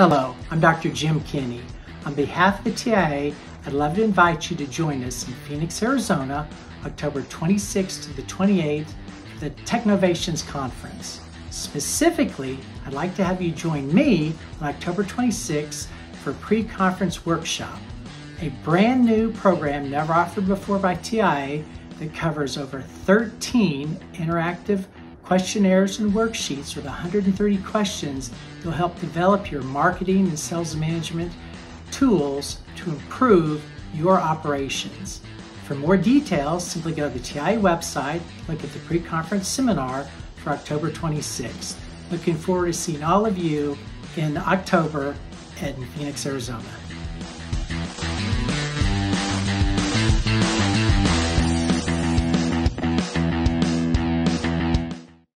Hello, I'm Dr. Jim Kenny. On behalf of the TIA, I'd love to invite you to join us in Phoenix, Arizona, October 26th to the 28th for the Technovations Conference. Specifically, I'd like to have you join me on October 26th for a pre-conference workshop, a brand new program never offered before by TIA that covers over 13 interactive questionnaires and worksheets with 130 questions that will help develop your marketing and sales management tools to improve your operations. For more details, simply go to the TIA website, look at the pre-conference seminar for October 26th. Looking forward to seeing all of you in October in Phoenix, Arizona.